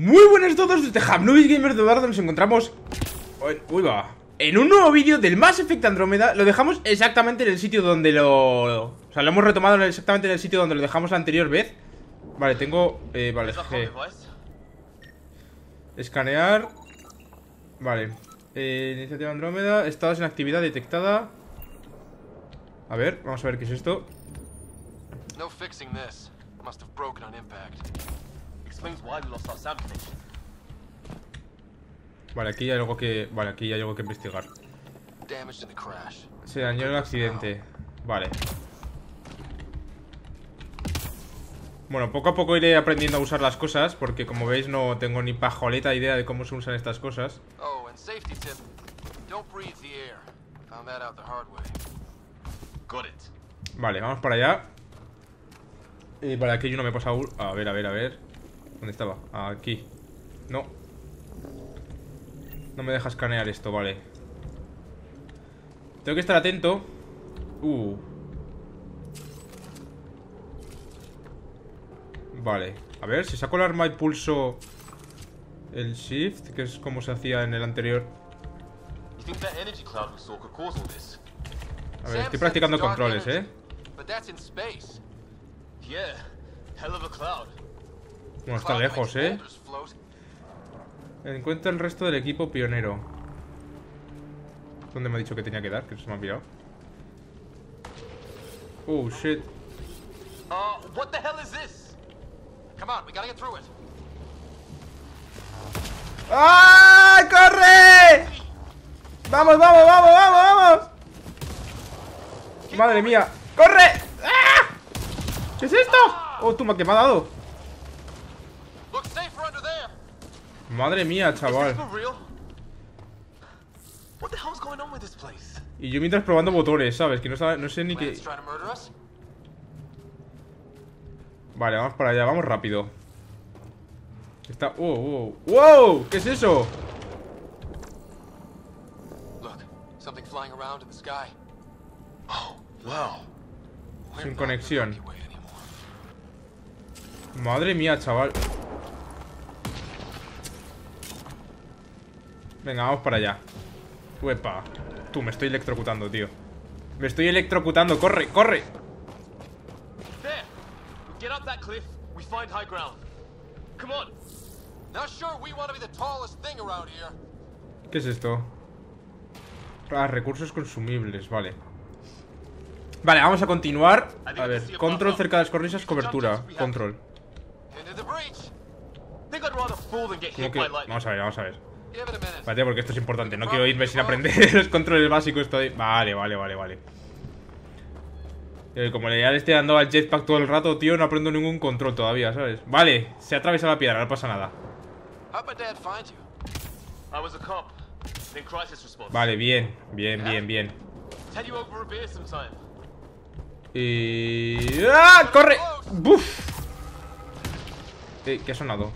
Muy buenas a todos desde Hamnubis Gamers de donde nos encontramos Uy, va En un nuevo vídeo del Mass Effect Andrómeda Lo dejamos exactamente en el sitio donde lo... O sea, lo hemos retomado exactamente en el sitio donde lo dejamos la anterior vez Vale, tengo... Eh, vale, G. Escanear Vale eh, Iniciativa Andrómeda Estados en actividad detectada A ver, vamos a ver qué es esto No fixing this. Must have broken on impact. Vale, aquí hay algo que... Vale, aquí hay algo que investigar. Se dañó el accidente. Vale. Bueno, poco a poco iré aprendiendo a usar las cosas Porque como veis no tengo ni pajoleta idea de cómo se usan estas cosas. Oh, Vale, vamos para allá. Y vale, aquí yo no me he pasado A ver, a ver, a ver ¿Dónde estaba? Aquí. No. No me deja escanear esto, vale. Tengo que estar atento. Uh. Vale. A ver, si saco el arma y pulso El shift Que es como se hacía en el anterior. A ver, estoy practicando controles, ¿eh? Bueno, está lejos, ¿eh? Encuentra el resto del equipo pionero. ¿Dónde me ha dicho que tenía que dar? Que se me ha mirado. Oh, shit. Uh, what the hell is this? Come on, we gotta get through it. ¡Ah! ¡Corre! ¡Vamos, vamos, vamos, vamos, vamos! ¡Madre mía! ¡Corre! ¡Ah! ¿Qué es esto? Oh, tú, que me ha dado Madre mía, chaval. Y yo mientras probando botones, ¿sabes? Que no, sabe, no sé ni qué... Vale, vamos para allá, vamos rápido Está... ¡Wow, wow! ¡Wow! ¿Qué es eso? Sin conexión Madre mía, chaval Venga, vamos para allá. Uepa Tú, me estoy electrocutando, tío. Me estoy electrocutando, corre, corre. ¿Qué es esto? Ah, recursos consumibles, vale. Vale, vamos a continuar. A ver, control cerca de las cornisas, cobertura Control. Vamos a ver, vamos a ver Espérate, porque esto es importante. No quiero irme sin aprender los controles básicos todavía. Vale, vale, vale, vale. Eh, como le ya le estoy dando al jetpack todo el rato, tío, no aprendo ningún control todavía, ¿sabes? Vale, se atraviesa la piedra, no pasa nada. Vale, bien, bien, bien, bien. Y... ¡Ah! ¡Corre! ¡Buf! Eh, ¿Qué ha sonado?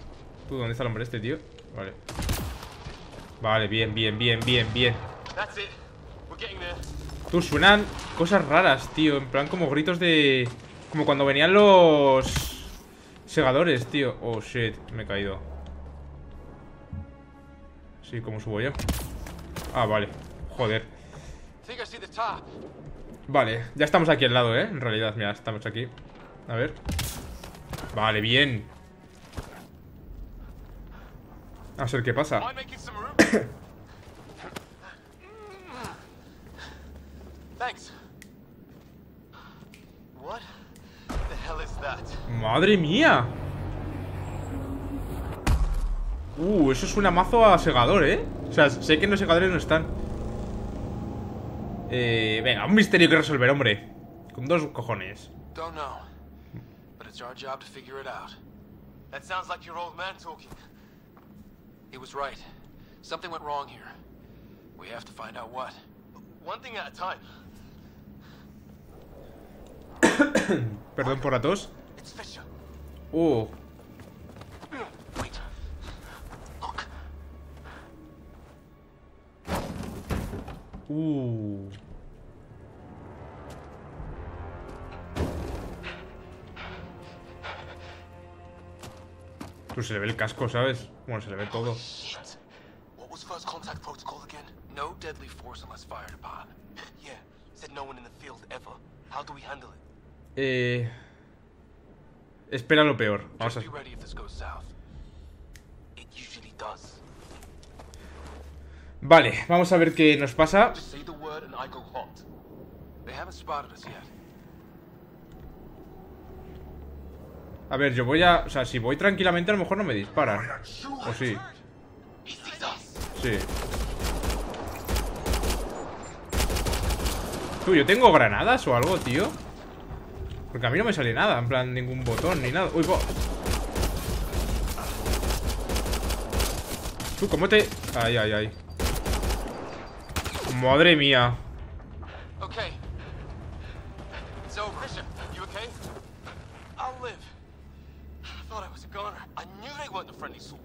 ¿Tú dónde está el hombre este, tío? Vale. Vale, bien, bien, bien, bien, bien. Tú, suenan cosas raras, tío. En plan como gritos de... Como cuando venían los... Segadores, tío. Oh, shit, me he caído. Sí, ¿cómo subo yo? Ah, vale, joder. Vale, ya estamos aquí al lado, ¿eh? En realidad, mira, estamos aquí. A ver. Vale, bien. A ver qué pasa ¡Madre mía! Uh, eso suena mazo a segador, ¿eh? O sea, sé que los segadores no están. Eh, venga, un misterio que resolver, hombre. Con dos cojones. Don't know But it's our job to figure it out. That sounds like your old man talking. He was right Something went wrong here. We have to find out what. One thing at a time. Perdón por la tos. Oh. Uh. Pues se le ve el casco, ¿sabes? Bueno, se le ve todo. Deadly force unless fired upon. Yeah, said no one in the field ever. How do we handle it? Eh... Espera lo peor. Vamos a... Just be ready if this goes south. It usually does. Vale, vamos a ver qué nos pasa. Just say the word and I go hot. They haven't spotted us yet. A ver, yo voy a... O sea, si voy tranquilamente a lo mejor no me disparan. ¿O sí? Sí. Tú, ¿yo tengo granadas o algo, tío? Porque a mí no me sale nada, en plan, ningún botón ni nada. Uy, po. Tú, ¿cómo te...? Ay, ay, ay. Madre mía. Okay. So, Bishop, you okay? I'll live. I thought I was a goner. I knew they weren't a friendly soul.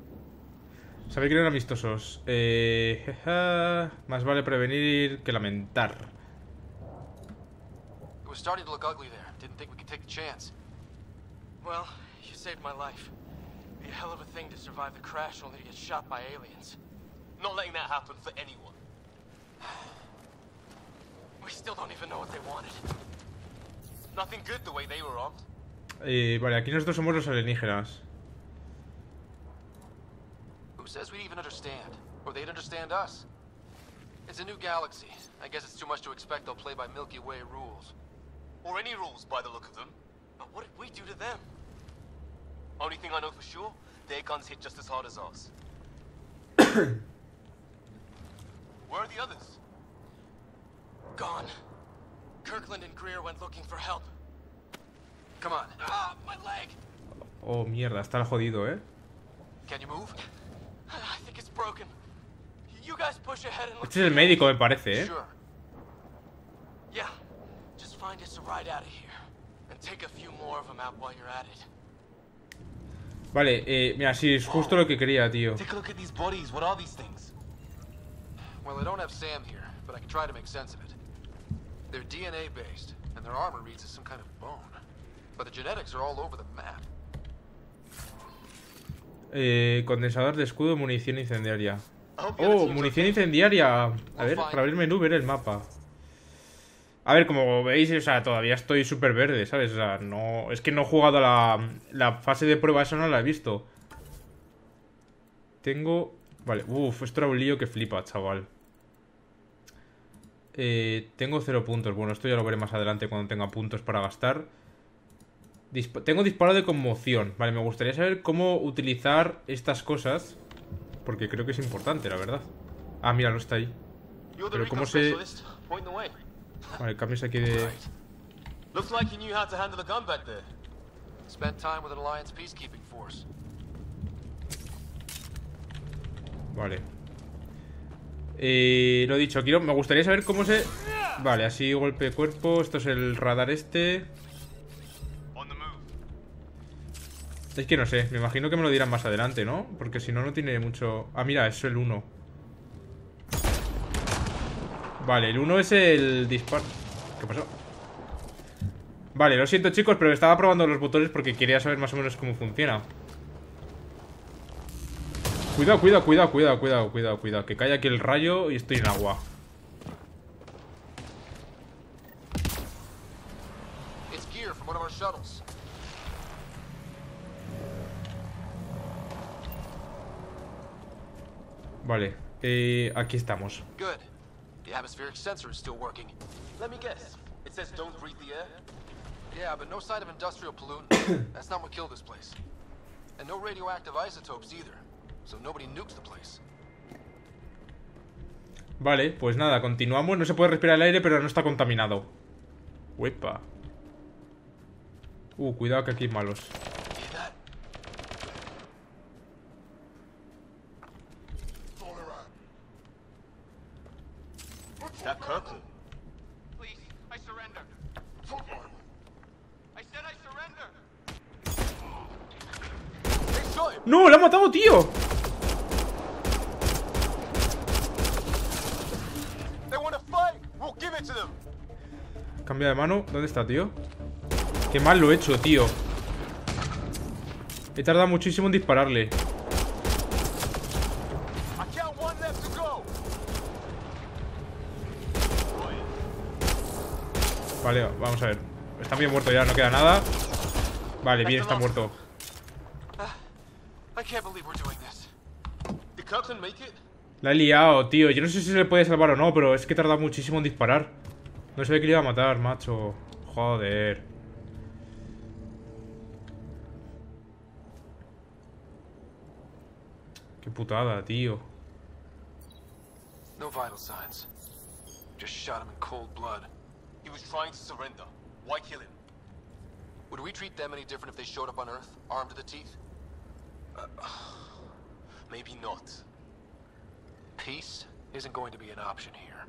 Sabéis que eran amistosos. Eh, jeja, más vale prevenir que lamentar. It was starting to look ugly there. Didn't think we could take the chance. Well, you saved my life. Be a hell of a thing to survive the crash only to get shot by aliens. Not letting that happen for anyone. We still don't even know what they wanted. Nothing good the way they were armed. Eh, vale, aquí nosotros somos los alienígenas. Who says we'd even understand? Or they'd understand us? It's a new galaxy. I guess it's too much to expect they'll play by Milky Way rules. Or any rules by the look of them. But what did we do to them? Only thing I know for sure, their guns hit just as hard as ours. Where are the others? Gone. Kirkland and Greer went looking for help. Come on. Ah, my leg! Oh, mierda, está jodido, ¿eh? Can you move? I think it's broken. You guys push ahead and look Este es el médico, me parece, ¿eh? Sure. Find us a ride out of here. And take a few more of them out while you're at it. Vale, eh, mira, sí, es justo lo que quería, tío. Take a look at these bodies. What are these things? Well, I don't have Sam here, but I can try to make sense of it. They're DNA based, and their armor reads as some kind of bone. But the genetics are all over the map. Eh, condensador de escudo, munición incendiaria. Oh, munición incendiaria. A ver, para abrir menú, ver el mapa. A ver, como veis, o sea, todavía estoy súper verde, ¿sabes? O sea, no... Es que no he jugado la, la fase de prueba, eso no la he visto. Tengo... Vale, uff, esto era un lío que flipa, chaval. Eh, tengo cero puntos. Bueno, esto ya lo veré más adelante cuando tenga puntos para gastar. Tengo disparo de conmoción. Vale, me gustaría saber cómo utilizar estas cosas. Porque creo que es importante, la verdad. Ah, mira, no está ahí. Pero ¿cómo se- Vale, cambios aquí de... Looks like you knew how to handle a gun back there. Spent time with an Alliance peacekeeping force. Vale. Eh, lo dicho, quiero, me gustaría saber cómo se... Vale, así golpe de cuerpo. Esto es el radar este. Es que no sé, me imagino que me lo dirán más adelante, ¿no? Porque si no, no tiene mucho... Ah, mira, es el 1. Vale, el 1 es el disparo... ¿Qué pasó? Vale, lo siento chicos, pero estaba probando los botones porque quería saber más o menos cómo funciona. Cuidado, cuidado, cuidado, cuidado, cuidado, cuidado, cuidado. Que cae aquí el rayo y estoy en agua. Vale, eh, aquí estamos. Good. The atmospheric sensor is still working. Let me guess. It says don't breathe the air? Yeah, but no sign of industrial pollutant. That's not what killed this place. And no radioactive isotopes either. So nobody nukes the place. Vale, pues nada, continuamos. No se puede respirar el aire, pero no está contaminado. Uepa. Uh, cuidado que aquí hay malos. Hear that? Is that Kirkland? Please, I surrender. I said I surrender. They shot him! ¡No! ¡Le ha matado, tío! They want to fight! We'll give it to them! Cambia de mano. ¿Dónde está, tío? Qué mal lo he hecho, tío. He tardado muchísimo en dispararle. Vale, vamos a ver. Está bien muerto ya, no queda nada. Vale, bien, está muerto. La he liado, tío. Yo no sé si se le puede salvar o no, pero es que tarda muchísimo en disparar. No sabía que iba a matar, macho. Joder. Qué putada, tío. No vital signs. Just shot him in cold blood. He was trying to surrender. Why kill him? Would we treat them any different if they showed up on Earth, armed to the teeth? Uh, maybe not. Peace isn't going to be an option here.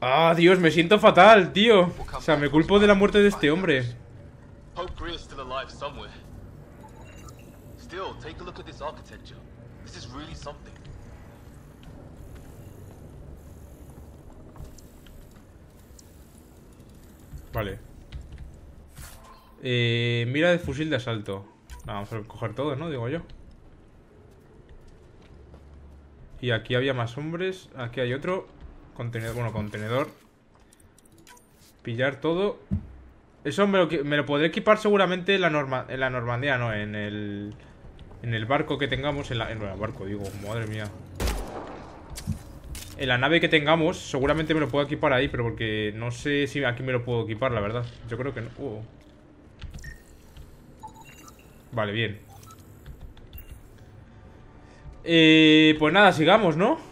Ah, Dios, me siento fatal, tío. O sea, me culpo de la muerte de este hombre. Vale. Eh, mira de fusil de asalto. vamos a coger todo, ¿no? Digo yo. Y aquí había más hombres. Aquí hay otro. Contenedor, bueno, contenedor. Pillar todo. Eso me lo, me lo podré equipar seguramente en la, norma, en la Normandía, no, en el... En el barco que tengamos, en, la, en el barco, digo, madre mía. En la nave que tengamos, seguramente me lo puedo equipar ahí, pero porque no sé si aquí me lo puedo equipar, la verdad. Yo creo que no. Uh. Vale, bien. Eh, pues nada, sigamos, ¿no?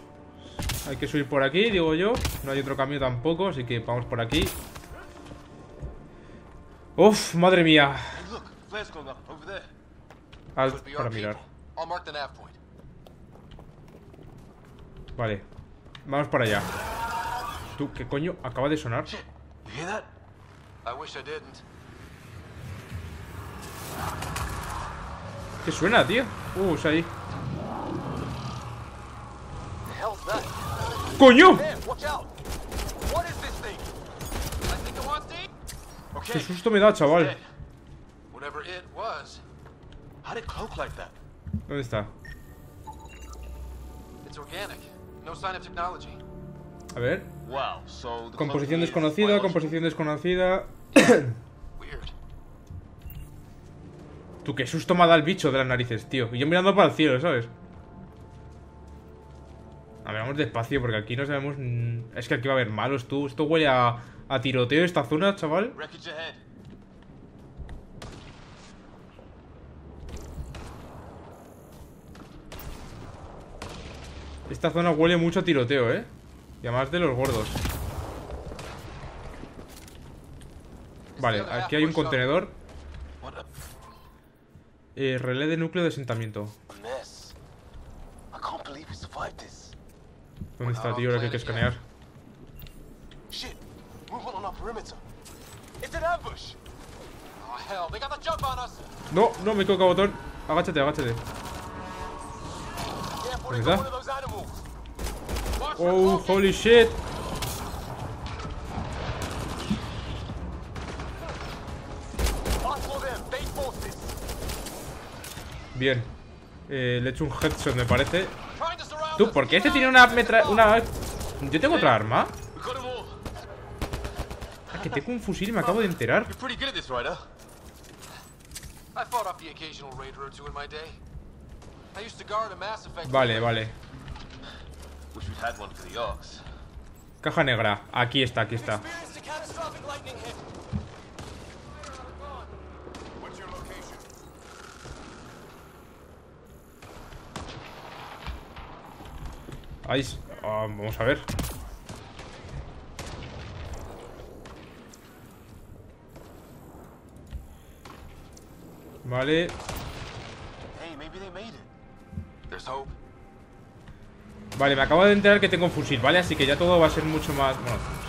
Hay que subir por aquí, digo yo. No hay otro camino tampoco, así que vamos por aquí. Uf, madre mía. para mirar. Vale. Vamos para allá. ¿Tú qué coño acaba de sonar? ¿Qué suena, tío? Uh, es ahí. ¡Coño! Qué susto me da, chaval. ¿Dónde está? A ver. Composición desconocida, composición desconocida. Tú, qué susto me ha dado el bicho de las narices, tío. Y yo mirando para el cielo, ¿sabes? A ver, vamos despacio porque aquí no sabemos... Es que aquí va a haber malos, tú. Esto huele a, a tiroteo esta zona, chaval. Esta zona huele mucho a tiroteo, ¿eh? Y además de los gordos Vale, aquí hay un contenedor eh, Relé de núcleo de asentamiento ¿Dónde está, tío? Ahora que hay que escanear. No, no, me coca botón. Agáchate, agáchate. ¿Dónde Oh, holy shit. Bien. Eh, le he hecho un headshot, me parece. Tú, ¿por qué este tiene una metra... una... Yo tengo otra arma. Ah, que tengo un fusil me acabo de enterar. Vale, vale. Caja negra. Aquí está, aquí está. Ah, vamos a ver. Vale. Vale, me acabo de enterar que tengo un fusil, ¿vale? Así que ya todo va a ser mucho más... Bueno, pues...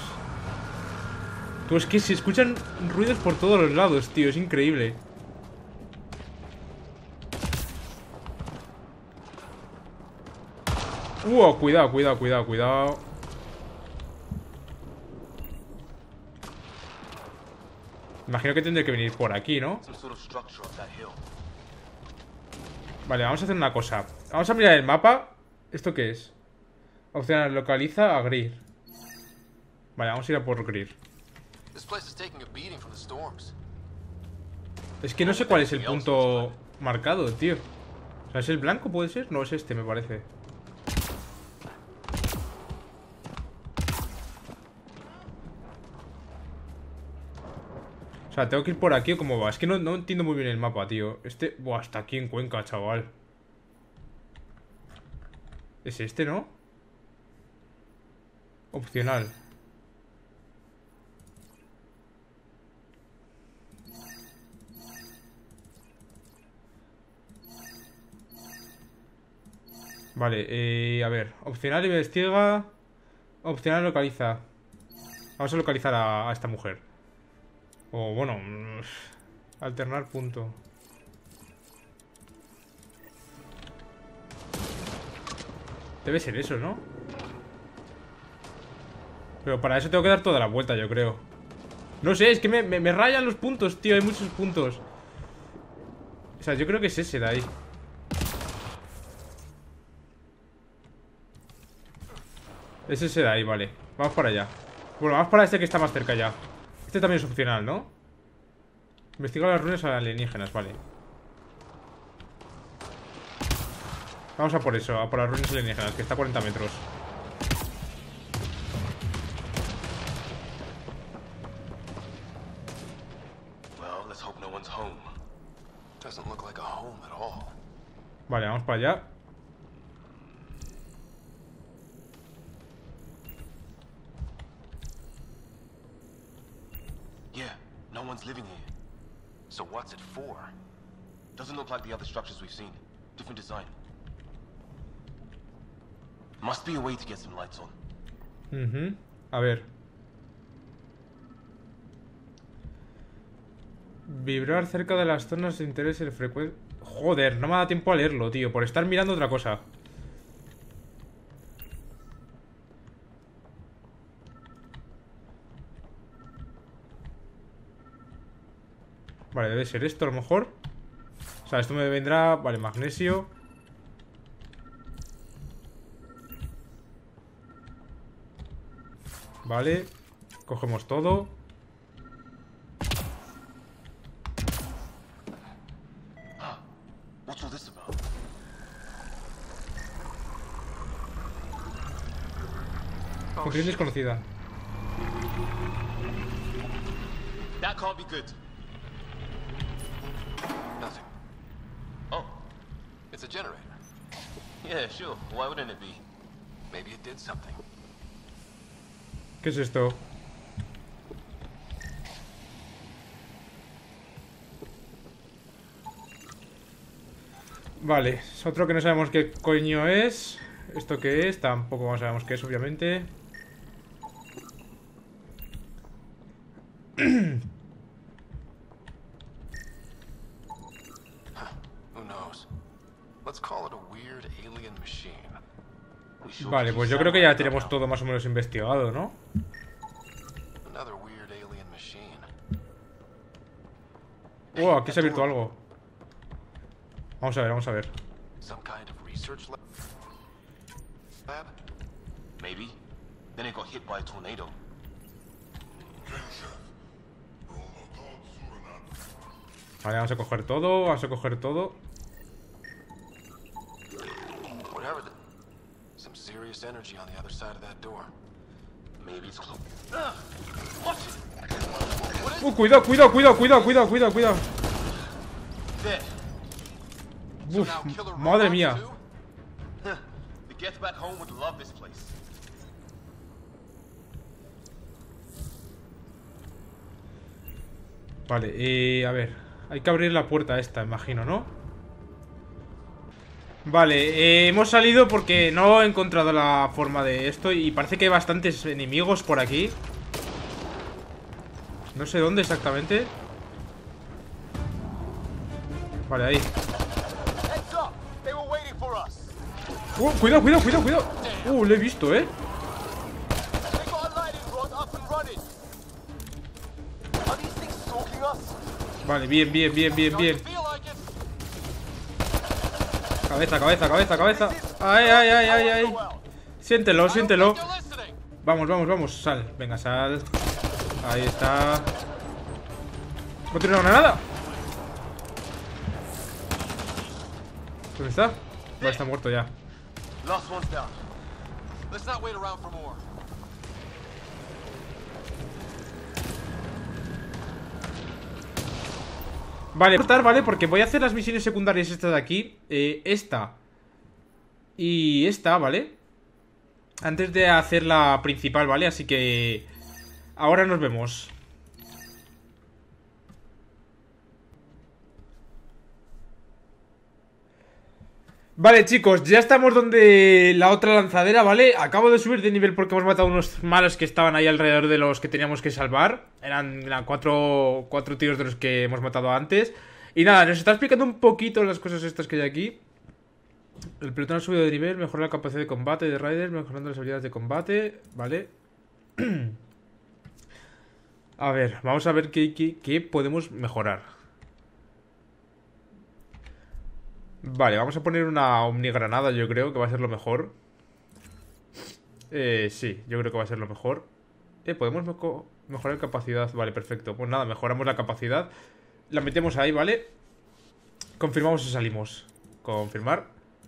Tú, es que se escuchan ruidos por todos los lados, tío. Es increíble. Uh, cuidado, cuidado, cuidado, cuidado. Imagino que tendré que venir por aquí, ¿no? Vale, vamos a hacer una cosa. Vamos a mirar el mapa. ¿Esto qué es? Opción localiza a Greer. Vale, vamos a ir a por Greer. Es que no sé cuál es el punto marcado, tío. O sea, ¿es el blanco, puede ser? No, es este, me parece. Sea, tengo que ir por aquí o cómo va. Es que no, entiendo muy bien el mapa, tío. Este... Buah, hasta aquí en Cuenca, chaval. Es este, ¿no? Opcional. Vale, eh, a ver. Opcional investiga. Opcional localiza. Vamos a localizar a, esta mujer. O bueno, alternar punto. Debe ser eso, ¿no? Pero para eso tengo que dar toda la vuelta, yo creo. No sé, es que me, me rayan los puntos, tío. Hay muchos puntos. O sea, yo creo que es ese de ahí. Es ese de ahí, vale Vamos para allá Bueno, vamos para este que está más cerca ya Este también es opcional, ¿no? Investigar las ruinas alienígenas, vale. Vamos a por eso, a por las ruinas alienígenas Que está a 40 metros. Vale, vamos para allá living here. So what's it for? Doesn't look like the other structures we've seen. Different design. Must be a way to get some lights on. Mhm. a ver. Vibrar cerca de las zonas de interés el frecuente... Joder, no me da tiempo a leerlo, tío. Por estar mirando otra cosa. Vale, debe ser esto a lo mejor. O sea, esto me vendrá... Vale, magnesio. Vale Cogemos todo. Función desconocida. That can't be good. Generator. Yeah, sure. Why wouldn't it be? Maybe it did something. ¿Qué es esto? Vale, es otro que no sabemos qué coño es. ¿Esto qué es? Tampoco sabemos qué es, obviamente. Vale, pues yo creo que ya tenemos todo más o menos investigado, ¿no? Oh, aquí se ha abierto algo. Vamos a ver, vamos a ver. Vale, vamos a coger todo, vamos a coger todo. energy on the other side of that door. Maybe it's close. Uh, cuidado, cuidado, cuidado, cuidado, cuidado, cuidado, cuidado. Uf, madre mía. Vale, eh, a ver. Hay que abrir la puerta esta, imagino, ¿no? Vale, eh, hemos salido porque no he encontrado la forma de esto Y parece que hay bastantes enemigos por aquí. No sé dónde exactamente. Vale, ahí. Uh, Cuidado, cuidado, cuidado, cuidado. Uh, lo he visto, eh. Vale, bien, bien, bien, bien, bien. Cabeza, cabeza, cabeza, cabeza. Ay, ay, ay, ay, ay. Siéntelo, siéntelo. Vamos, vamos, vamos. Sal. Venga, sal. Ahí está. ¿No tiene una granada? ¿Dónde está? Vale, está muerto ya. Vale, cortar, ¿vale? Porque voy a hacer las misiones secundarias estas de aquí eh, Esta Y esta, ¿vale? Antes de hacer la principal, ¿vale? Así que... Ahora nos vemos Vale chicos, ya estamos donde la otra lanzadera, ¿vale? Acabo de subir de nivel porque hemos matado unos malos que estaban ahí alrededor de los que teníamos que salvar Eran, cuatro, cuatro tiros de los que hemos matado antes Y nada, nos está explicando un poquito las cosas estas que hay aquí El pelotón ha subido de nivel, mejora la capacidad de combate de Raiders, mejorando las habilidades de combate, ¿vale? a ver, vamos a ver qué, qué podemos mejorar Vale, vamos a poner una omnigranada, yo creo que va a ser lo mejor. Eh, sí, yo creo que va a ser lo mejor. Eh, podemos mejorar capacidad. Vale, perfecto. Pues nada, mejoramos la capacidad. La metemos ahí, ¿vale? Confirmamos y salimos. Confirmar.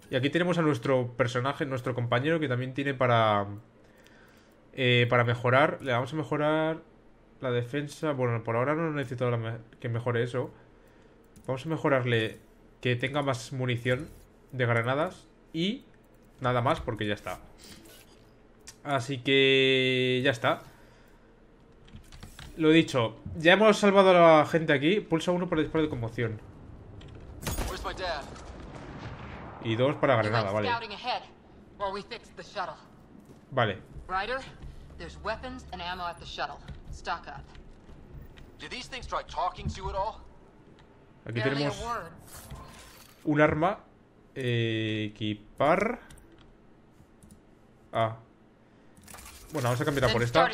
Y aquí tenemos a nuestro personaje, nuestro compañero, que también tiene para... Eh, para mejorar. Le vamos a mejorar la defensa. Bueno, por ahora no necesito que mejore eso. Vamos a mejorarle que tenga más munición de granadas y nada más porque ya está. Así que ya está. Lo dicho, ya hemos salvado a la gente aquí. Pulsa uno para disparo de conmoción. Y dos para granada, vale. Vale. Aquí tenemos un arma. Eh, equipar. Ah. Bueno, vamos a cambiar por esta.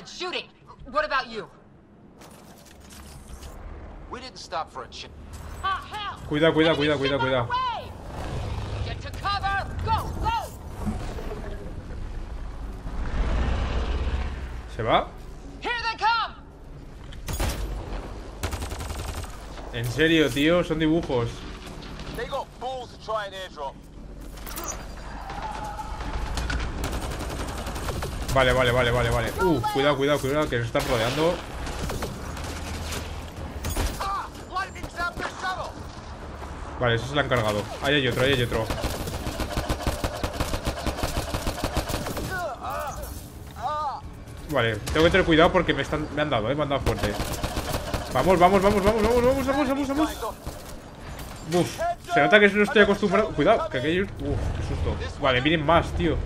Cuida, cuida, cuida, cuida, cuida. ¿Se va? En serio, tío, son dibujos. Vale, vale, vale, vale, vale. Uh, cuidado, cuidado, cuidado, que nos están rodeando. Vale, eso se lo han cargado. Ahí hay otro, ahí hay otro. Vale, tengo que tener cuidado porque me están me han dado, eh, me han dado fuerte. Vamos, vamos, vamos, vamos, vamos, vamos, vamos, vamos, vamos. Uf, se nota que no estoy acostumbrado. Cuidado, que aquellos. Uf, qué susto. Vale, miren más, tío.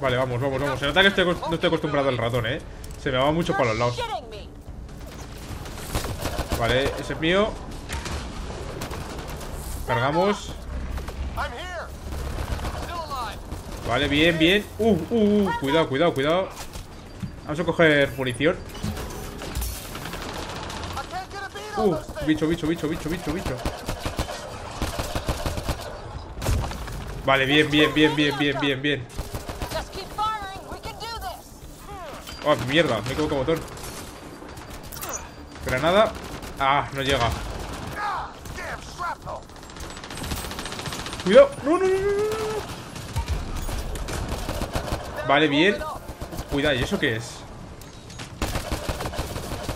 Vale, vamos, vamos, vamos. Se nota que estoy, no estoy acostumbrado al ratón, eh. Se me va mucho para los lados. Vale, ese es mío. Cargamos. Vale, bien, bien. Uh, uh, uh. Cuidado, cuidado, cuidado. Vamos a coger munición. Uh, bicho, bicho, bicho, bicho, bicho, bicho. Vale, bien, bien, bien, bien, bien, bien, bien. Oh, mierda, me equivoco botón. Granada. Ah, no llega. Cuidado. No, no, no, no, no. Vale, bien. Cuidado, ¿y eso qué es?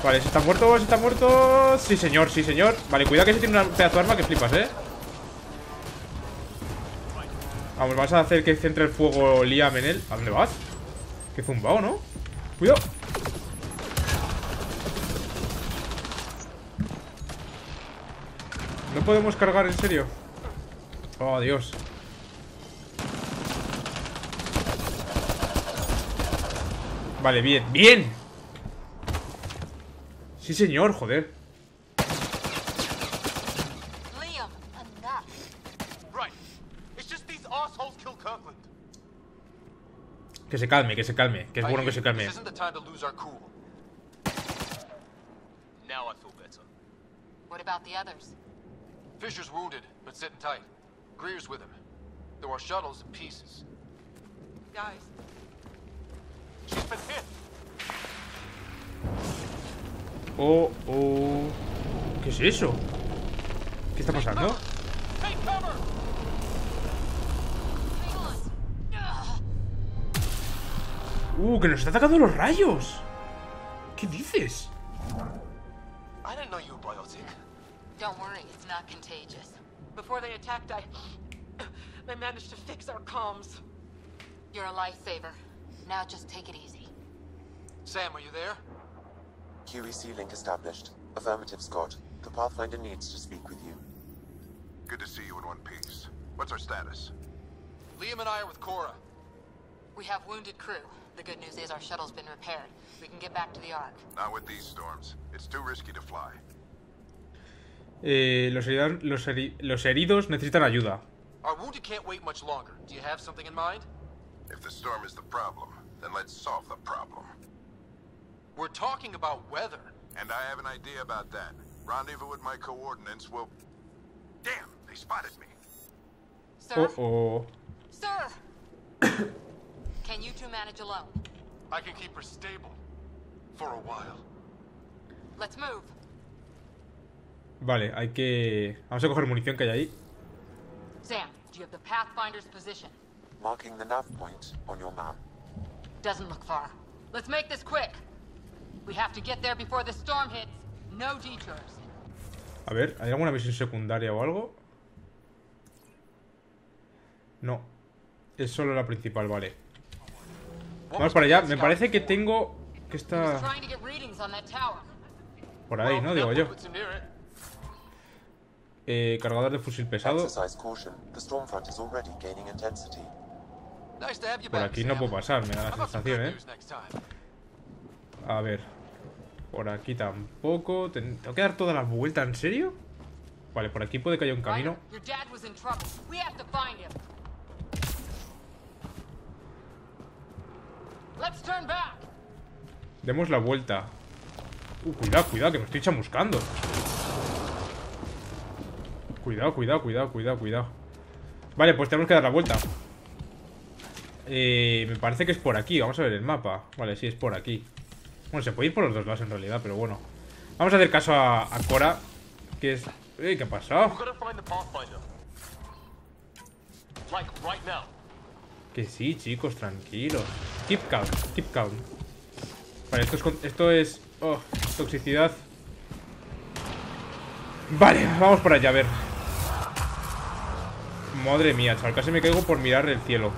Vale, ¿se está muerto? ¿Se está muerto? Sí, señor, sí, señor Vale, cuidado que se tiene una pedazo de arma que flipas, ¿eh? Vamos, vamos a hacer que centre el fuego Liam en él ¿A dónde vas? Qué zumbao, ¿no? Cuidado No podemos cargar, en serio Oh, Dios Vale, bien, bien Sí, señor, joder. Que se calme, que se calme. Que es bueno que se calme. Now I feel better. What about the others? Fisher's wounded, but sitting tight. Greer's with him. There are shuttles and pieces. Guys. She's been hit! Oh, oh... ¿Qué es eso? ¿Qué está pasando? Take cover! Uh, que nos está atacando los rayos. ¿Qué dices? I didn't know you were biotic. Don't worry, it's not contagious. Before they attacked, I... I managed to fix our comms. You're a lifesaver. Now just take it easy. Sam, are you there? QEC link established. Affirmative, Scott. The Pathfinder needs to speak with you. Good to see you in one piece. What's our status? Liam and I are with Cora. We have wounded crew. The good news is our shuttle's been repaired. We can get back to the Ark. Not with these storms. It's too risky to fly. Eh, los, heridos, los, heri los heridos necesitan ayuda. Our wounded can't wait much longer. Do you have something in mind? If the storm is the problem, then let's solve the problem. We're talking about weather. And I have an idea about that. Rendezvous with my coordinates will... Damn, they spotted me. Sir? Oh, oh. Sir! can you two manage alone? I can keep her stable. For a while. Let's move. Vale, hay que... Vamos a coger munición que hay ahí. Sam, do you have the Pathfinder's position? Marking the nav point on your map. Doesn't look far. Let's make this quick. A ver, ¿hay alguna misión secundaria o algo? No. Es solo la principal, vale. Vamos para allá. Me parece que tengo... Que está... Por ahí, ¿no? Digo yo. Eh, cargador de fusil pesado. Por aquí no puedo pasar, me da la sensación, ¿eh? A ver. Por aquí tampoco. Ten- ¿Tengo que dar toda la vuelta? ¿En serio? Vale, por aquí puede que haya un camino. Demos la vuelta. Uh, cuidado, cuidado, que me estoy chamuscando. Cuidado, cuidado, cuidado, cuidado, cuidado. Vale, pues tenemos que dar la vuelta. Eh, me parece que es por aquí. Vamos a ver el mapa. Vale, sí, es por aquí. Bueno, se puede ir por los dos lados en realidad, pero bueno. Vamos a hacer caso a, a Cora, que es... Eh, ¿Qué ha pasado? Que sí, chicos, tranquilos. Keep calm, keep calm. Vale, esto es... Esto es oh, toxicidad. Vale, vamos por allá, a ver. Madre mía, chaval, casi me caigo por mirar el cielo.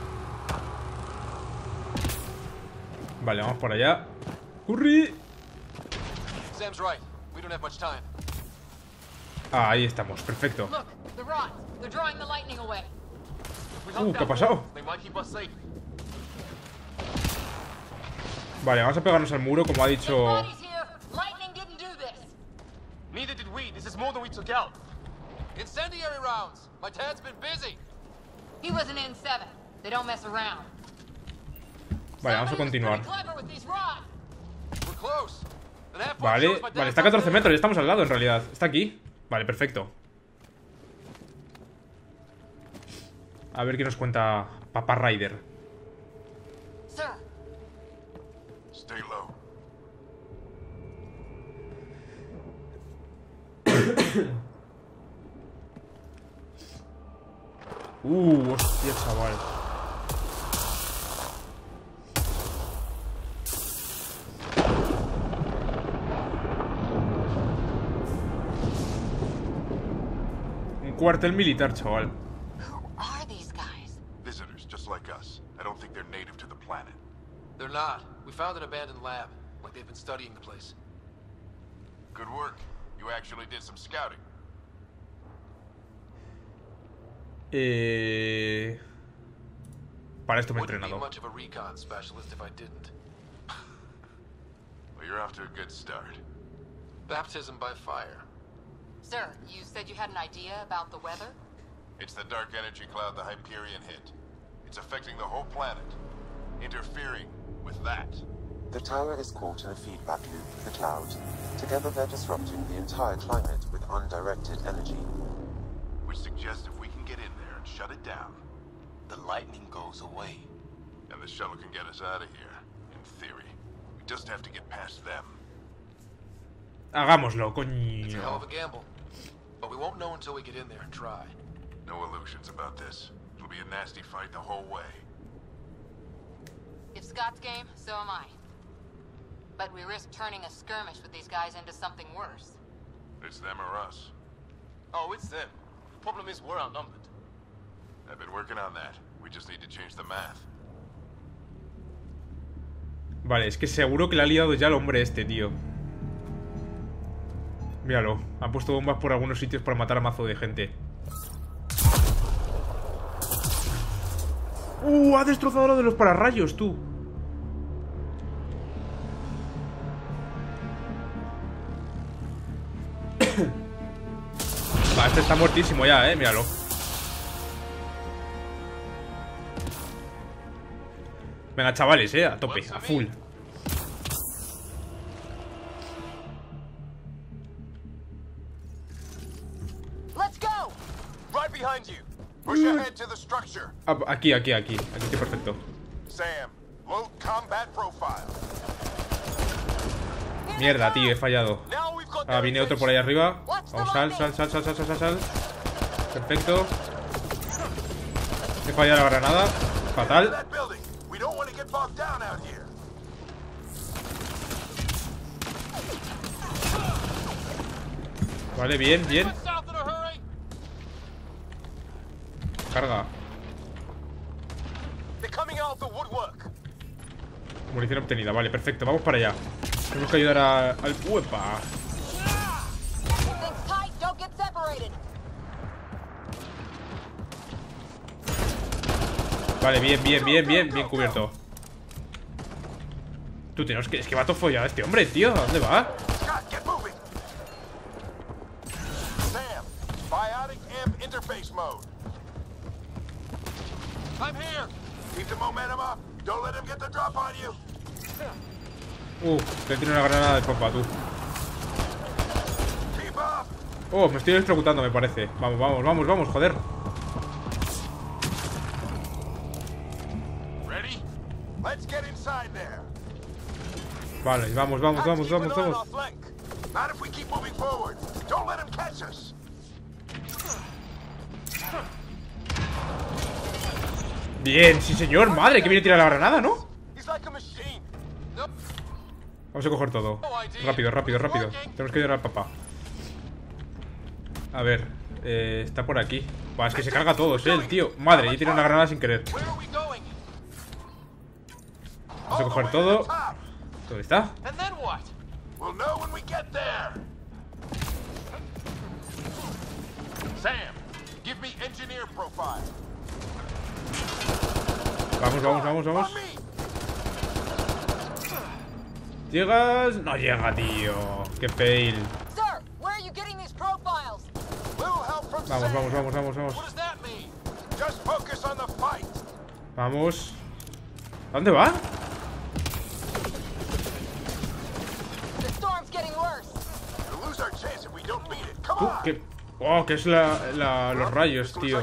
Vale, vamos por allá. ¡Curry! Sam's right. We don't have much time. Ah, ahí estamos, perfecto. Uh, ¿qué ha pasado? Vale, vamos a pegarnos al muro, como ha dicho... bodies here. Lightning didn't do this. Neither did we. This is more than we took out. Incendiary rounds. My dad's been busy. He was an N7. They don't mess around. Vale, vamos a continuar. Vale, vale, está a 14 metros, ya estamos al lado en realidad. Está aquí. Vale, perfecto. A ver qué nos cuenta Papá Ryder. Uh, hostia, chaval. Cuartel militar, chaval. who are these guys? Visitors, just like us. I don't think they're native to the planet. They're not. We found an abandoned lab. Like they've been studying the place. Good work. You actually did some scouting. Eh... Para esto me he entrenado. much of a recon specialist if I didn't. Well, you're off to a good start. Baptism by fire. Sir, you said you had an idea about the weather? It's the dark energy cloud the Hyperion hit. It's affecting the whole planet. Interfering with that. The tower is caught in a feedback loop with the cloud. Together they're disrupting the entire climate with undirected energy. Which suggests if we can get in there and shut it down, The lightning goes away. and the shuttle can get us out of here, in theory. We just have to get past them. Ah, Hagámoslo, It's a hell of a gamble. But we won't know until we get in there and try. No illusions about this. It'll be a nasty fight the whole way. If Scott's game, so am I. But we risk turning a skirmish with these guys into something worse. It's them or us. Oh, it's them. The problem is, we're outnumbered. I've been working on that. We just need to change the math. Vale, es que seguro que le ha liado ya el hombre este, tío. Míralo, han puesto bombas por algunos sitios para matar a mazo de gente. ¡Uh! Ha destrozado lo de los pararrayos, tú. Va, este está muertísimo ya, eh, míralo. Venga, chavales, eh, a tope, a full. Ah, pues, aquí, aquí, aquí. Aquí estoy perfecto. Sam, load combat profile. Mierda, tío, he fallado. Ahora viene otro por ahí arriba. Vamos, sal, sal, sal, sal, sal, sal, sal. Perfecto. He fallado la granada. Fatal. Vale, bien, bien. Munición obtenida. Vale, perfecto. Vamos para allá. Tenemos que ayudar a- al... ¡Uepa! Vale, bien, bien, bien, bien. Bien cubierto. Tú tenemos que... Es que va todo follado este hombre, tío. ¿A dónde va? I'm here! Keep the momentum up. Don't let him get the drop on you. Uh, le tiene una granada de pompa, tú. Oh, me estoy electrocutando, me parece. Vamos, vamos, vamos, vamos, joder. Vale, vamos, vamos, vamos, vamos, vamos. Bien, sí señor, madre, que viene a tirar la granada, ¿no? He's like a machine. No, Vamos a coger todo. Rápido, rápido, rápido. Tenemos que ayudar al papá. A ver, eh, está por aquí. Es que se carga a todos, eh, el tío. Madre, yo tiene una granada sin querer. Vamos a coger todo. ¿Dónde está? Vamos, vamos, vamos, vamos. ¿Llegas? No llega, tío. Qué fail. Vamos, vamos, vamos, vamos, vamos. Vamos. ¿A dónde va? ¿Tú? ¿Qué? Oh, que es la, la, los rayos, tío.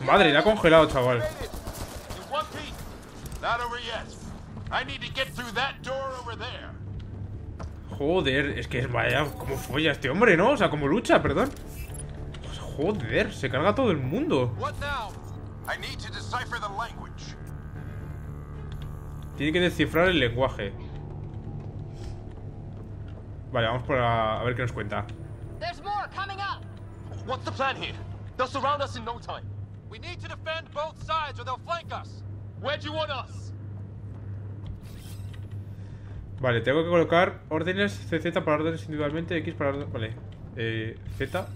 Madre, la ha congelado, chaval. Joder, es que es vaya como folla este hombre, ¿no? O sea, como lucha, perdón. Joder, se carga todo el mundo. What now? I need to decipher the language. Tiene que descifrar el lenguaje. Vale, vamos por a, a ver qué nos cuenta. There's more coming up! What's the plan here? They'll surround us in no time. We need to defend both sides or they'll flank us. Where do you want us? Vale, tengo que colocar órdenes CZ para órdenes individualmente, X para órdenes... Vale, eh, Z.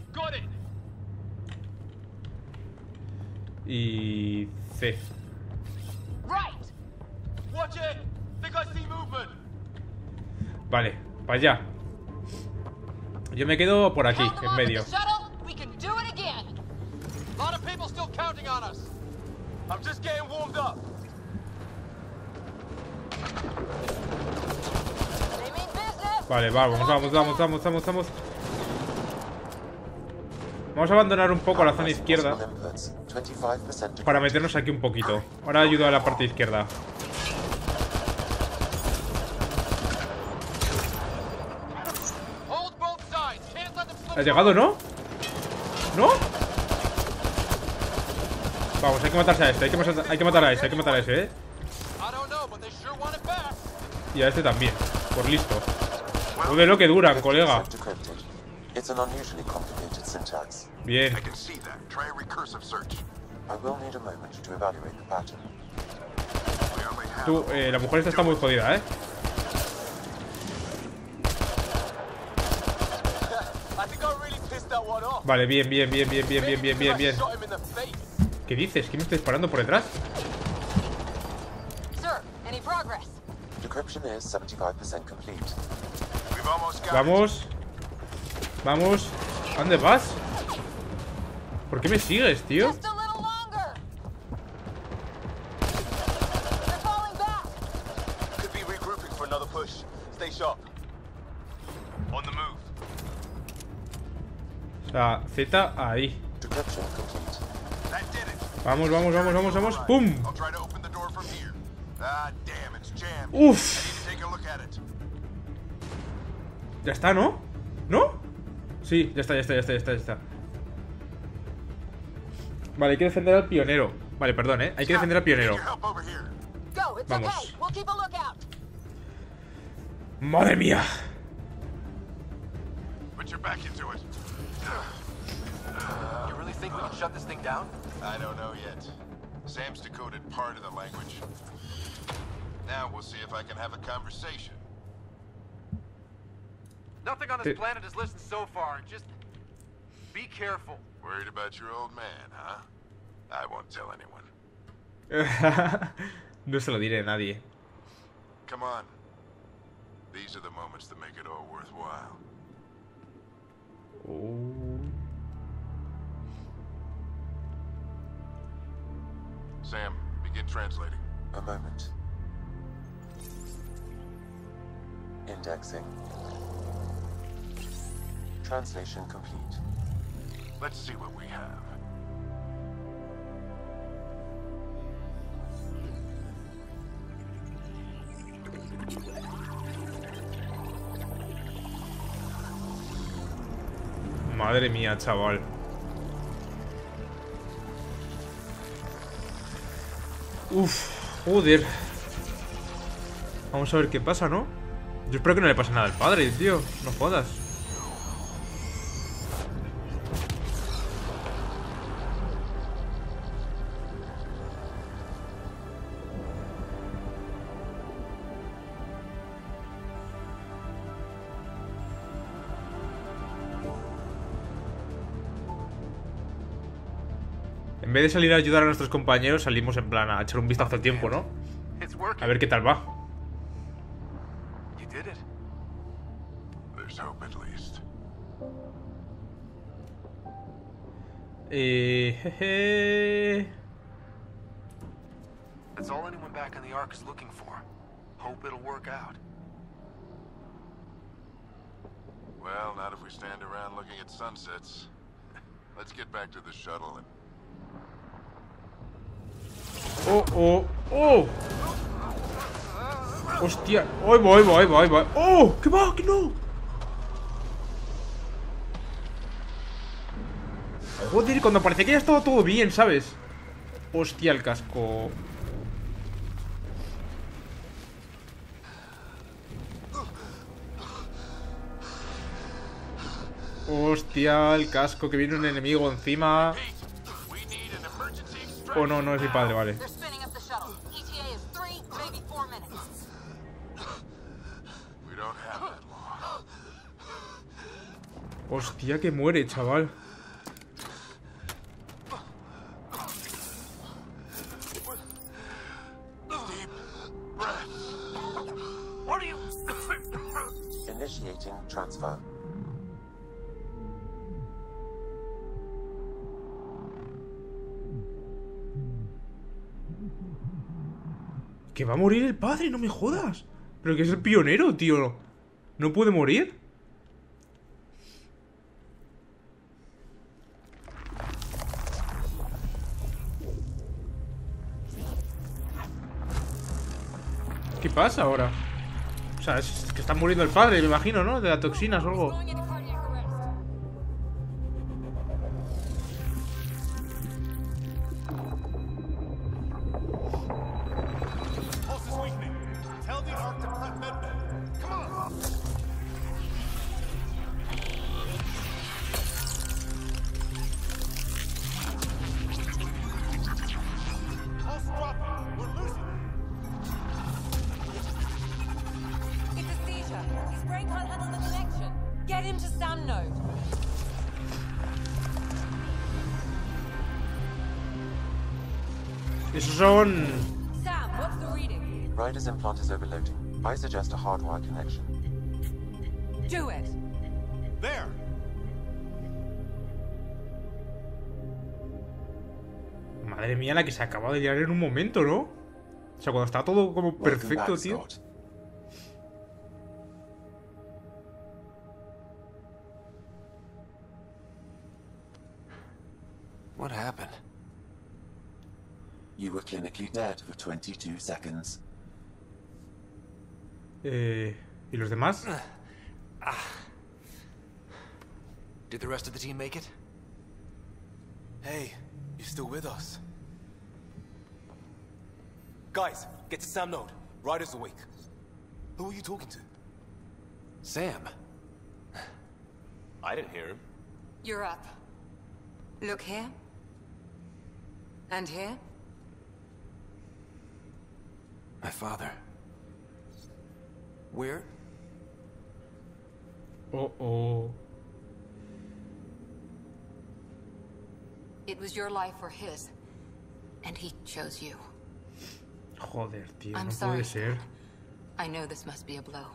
Y C. Vale, para allá. Yo me quedo por aquí, en medio. I'm just getting warmed up. Vale, vamos, vamos, vamos, vamos, vamos, vamos. Vamos a abandonar un poco la zona izquierda Inputs, 25% para meternos aquí un poquito. Ahora ayudo a la parte izquierda. ¿Ha llegado, no? ¿No? Vamos, hay que matarse a este, hay que, matar- hay que matar a ese, hay que matar a ese, ¿eh? Y a este también, por listo. Joder, lo que duran, colega. Bien. Tú, eh, la mujer esta está muy jodida, ¿eh? I think I really pissed that one off. Vale, bien, bien, bien, bien, bien, bien, bien, bien, bien. ¿Qué dices? ¿Quién me está disparando por detrás? Sir, any progress? Decryption is 75% complete. Vamos. Vamos. ¿A dónde vas? ¿Por qué me sigues, tío? O Z ahí. Vamos, vamos, vamos, vamos, vamos. ¡Pum! Uf. Ya está, ¿no? ¿No? Sí, ya está, ya está, ya está, ya está, ya está. Vale, hay que defender al pionero. Vale, perdón, ¿eh? Hay que defender al pionero. Need your help over here. Go, it's Vamos. okay. We'll keep a lookout. ¡Madre mía! Sam's decoded part of the language. Now we'll see if I can have a conversation. Nothing on Th- this planet is listened so far. Just be careful. Worried about your old man, huh? I won't tell anyone. no se lo diré a nadie. Come on. These are the moments that make it all worthwhile. Oh. Sam, begin translating. A moment. Indexing. Translation complete. Let's see what we have. Madre mía, chaval. Uf, joder. Vamos a ver qué pasa, ¿no? Yo espero que no le pase nada al padre, tío. No jodas. En vez de salir a ayudar a nuestros compañeros, salimos en plan a echar un vistazo al tiempo, ¿no? A ver qué tal va. You did it. There's hope at least. Eh, jeje. That's all anyone back in the Ark is looking for. Hope it'll work out. Well, not if we stand around looking at sunsets. Let's get back to the shuttle and Oh, oh, oh. Hostia. Ahí va, ahí va, ahí. Oh, que va, que no. Joder, cuando parecía que ya estaba todo bien, ¿sabes? Hostia, el casco. Hostia, el casco, que viene un enemigo encima. Oh, no, no es mi padre, vale. They're spinning up the shuttle. ETA is three, maybe four minutes. We don't have that long. Hostia, que muere, chaval. Que va a morir el padre, no me jodas. Pero que es el pionero, tío. ¿No puede morir? Pasa ahora? O sea, es que está muriendo el padre, me imagino, ¿no? De la toxinas o algo. Suggest a hardwire connection. Do it. There! Madre mía, la que se acaba de liar en un momento, ¿no? O sea, cuando está todo como perfecto, tío. What happened? You were clinically dead for 22 seconds. Eh, ¿Y los demás? Did the rest of the team make it? Hey, you still with us? Guys, get to Sam Node. Ryder's awake. Who are you talking to? Sam. I didn't hear him. You're up. Look here. And here. My father. Where? Oh, oh. It was your life or his. And he chose you. Joder, tío, I'm no sorry. puede ser. I know this must be a blow.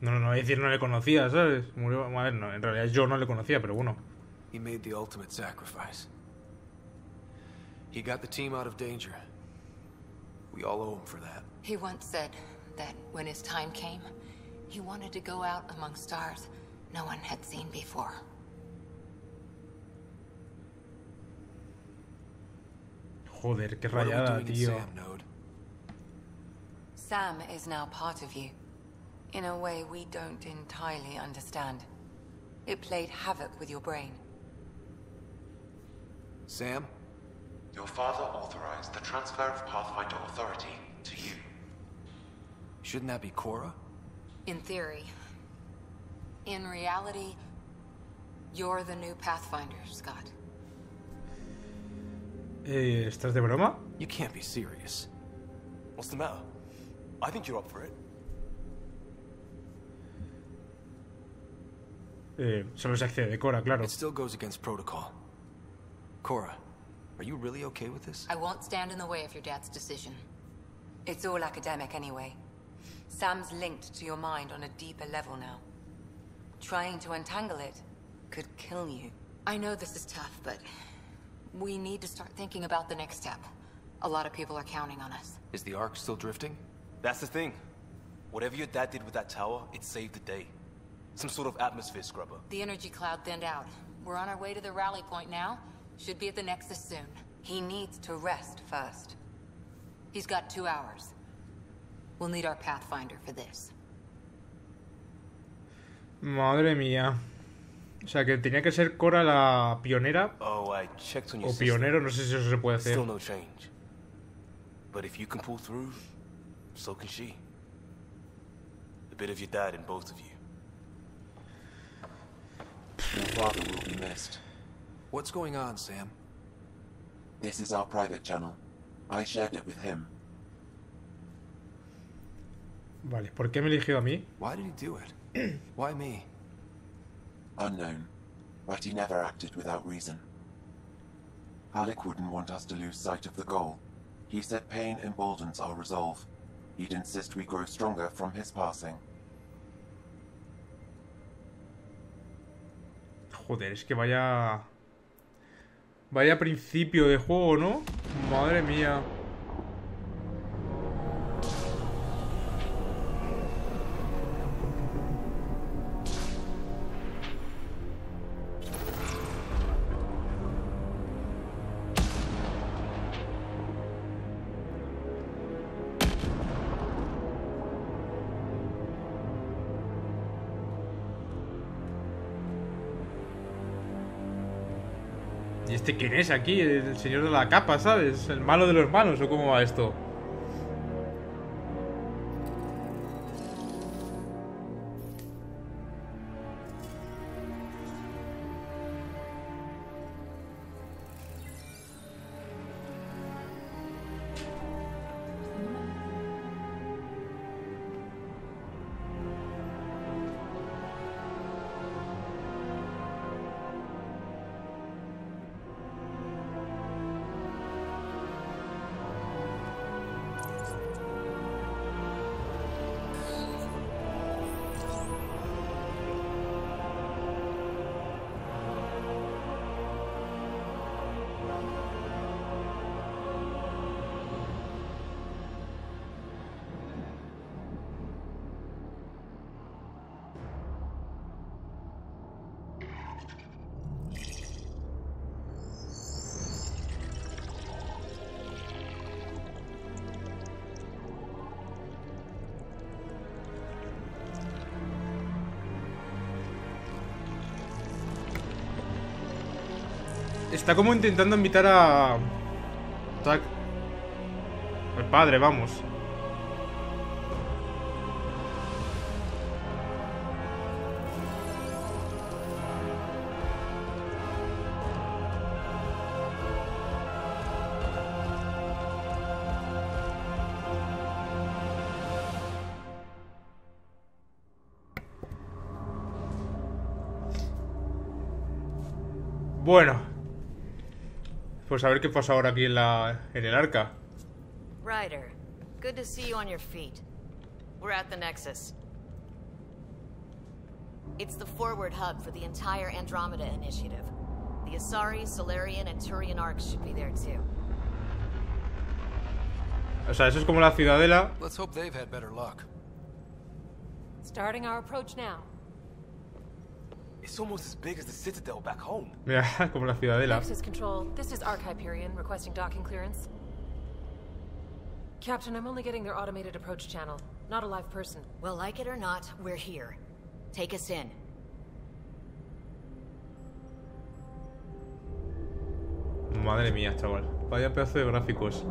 No, no, no, es decir, no le conocía, ¿sabes? Murió, a ver, no, en realidad yo no le conocía, pero bueno. He made the ultimate sacrifice. He got the team out of danger. We all owe him for that. He once said that when his time came, he wanted to go out among stars no one had seen before. Joder, qué What are we rayada, doing tío. Sam Node? Sam is now part of you. In a way we don't entirely understand. It played havoc with your brain. Sam? Your father authorized the transfer of Pathfinder authority to you. Shouldn't that be Cora? In theory. In reality, you're the new Pathfinder, Scott. Eh, ¿Estás de broma? You can't be serious. What's the matter? I think you're up for it. Eh, solo se accede, Cora, claro. It still goes against protocol. Cora, are you really okay with this? I won't stand in the way of your dad's decision. It's all academic anyway. Sam's linked to your mind on a deeper level now. Trying to untangle it could kill you. I know this is tough, but we need to start thinking about the next step. A lot of people are counting on us. Is the Ark still drifting? That's the thing. Whatever your dad did with that tower, it saved the day. Some sort of atmosphere scrubber. The energy cloud thinned out. We're on our way to the rally point now. Should be at the Nexus soon. He needs to rest first. He's got two hours. We'll need our Pathfinder for this. Madre mía. O sea, que tenía que ser Cora la pionera Oh, I checked on your o system. pionero, no sé si eso se puede hacer. Still no change. But if you can pull through, so can she. A bit of your dad in both of you. Your father will be missed. What's going on, Sam? This is our private channel. I shared it with him. Vale, ¿por qué me eligió a mí? Why did he do it? Why me? Unknown. But he never acted without reason. Alec wouldn't want us to lose sight of the goal. He said pain emboldens our resolve. He'd insist we grow stronger from his passing. Joder, es que vaya... Vaya principio de juego, ¿no? Madre mía. Este quién es aquí? El señor de la capa, ¿sabes? El malo de los malos, ¿o cómo va esto? Está como intentando invitar a... Al padre, vamos. Pues a ver qué pasa ahora aquí en la en el arca. Ryder, good to see you on your feet. We're at the Nexus. It's the forward hub for the entire Andromeda Initiative. The Asari, Solarian, and Turian arcs should be there too. O sea, eso es como la ciudadela. Let's hope they've had better luck. Starting our approach now. It's almost as big as the Citadel back home. Mira, como la ciudadela. Nexus Control, this is Arc Hyperion requesting docking clearance. Captain, I'm only getting their automated approach channel, not a live person. Well, like it or not, we're here. Take us in. Madre mía, chaval. Vaya pedazo de gráficos.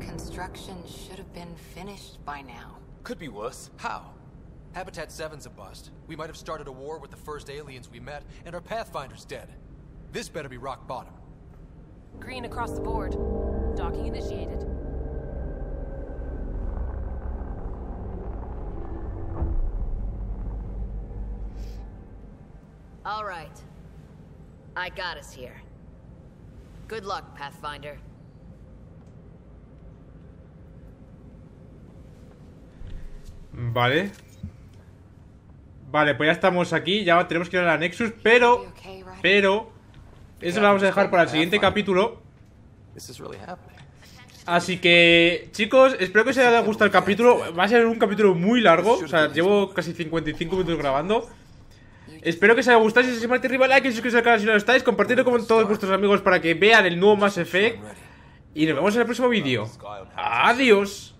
Construction should have been finished by now. Could be worse. How? Habitat 7's a bust. We might have started a war with the first aliens we met, and our Pathfinder's dead. This better be rock bottom. Green across the board. Docking initiated. All right. I got us here. Good luck, Pathfinder. Vale. Vale, pues ya estamos aquí. Ya tenemos que ir a la Nexus, pero... Pero... Eso lo vamos a dejar para el siguiente capítulo. Así que, chicos, espero que os haya gustado el capítulo. Va a ser un capítulo muy largo. O sea, llevo casi 55 minutos grabando. Espero que os haya gustado. Si os ha arriba, like y suscribiros al canal si no lo estáis. Compartidlo con todos vuestros amigos para que vean el nuevo Mass Effect. Y nos vemos en el próximo vídeo. Adiós.